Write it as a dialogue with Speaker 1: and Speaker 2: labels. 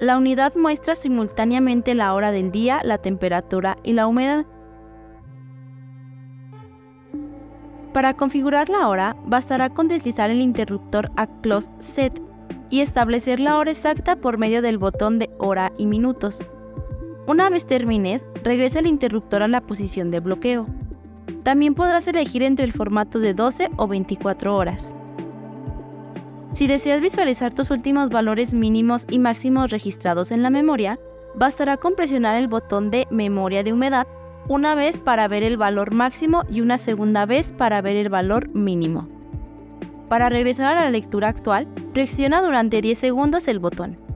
Speaker 1: la unidad muestra simultáneamente la hora del día, la temperatura y la humedad. Para configurar la hora, bastará con deslizar el interruptor a Close Set y establecer la hora exacta por medio del botón de hora y minutos. Una vez termines, regresa el interruptor a la posición de bloqueo. También podrás elegir entre el formato de 12 o 24 horas. Si deseas visualizar tus últimos valores mínimos y máximos registrados en la memoria, bastará con presionar el botón de Memoria de humedad una vez para ver el valor máximo y una segunda vez para ver el valor mínimo. Para regresar a la lectura actual, presiona durante 10 segundos el botón.